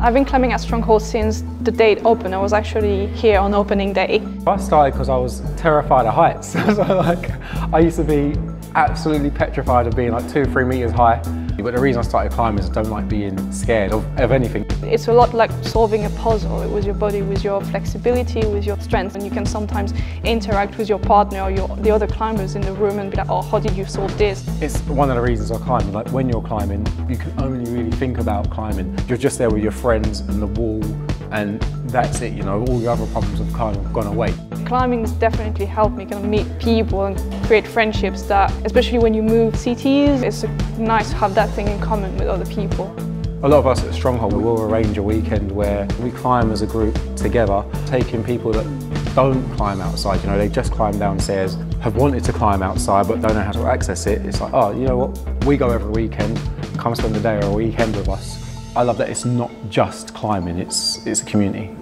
I've been climbing at Stronghold since the it opened. I was actually here on opening day. I started because I was terrified of heights. like, I used to be absolutely petrified of being like two or three meters high. But the reason I started climbing is I don't like being scared of, of anything. It's a lot like solving a puzzle with your body, with your flexibility, with your strength. And you can sometimes interact with your partner or your, the other climbers in the room and be like, oh, how did you solve this? It's one of the reasons I climb. Like when you're climbing, you can only really think about climbing. You're just there with your friends and the wall and that's it, you know, all the other problems have kind of gone away. Climbing has definitely helped me kind of meet people and create friendships that, especially when you move cities, it's nice to have that thing in common with other people. A lot of us at Stronghold we will arrange a weekend where we climb as a group together, taking people that don't climb outside, you know, they just climb downstairs, have wanted to climb outside but don't know how to access it. It's like, oh, you know what, we go every weekend, come spend a day or a weekend with us. I love that it's not just climbing, it's, it's a community.